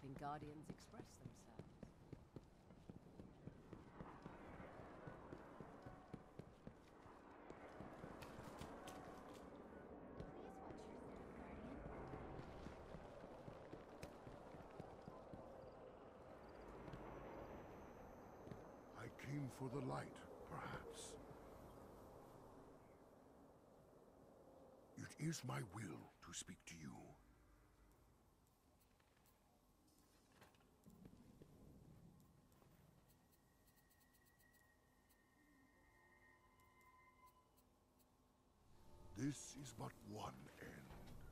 helping Guardians express themselves. Please watch your step, Guardian. I came for the light, perhaps. It is my will to speak to This is but one end.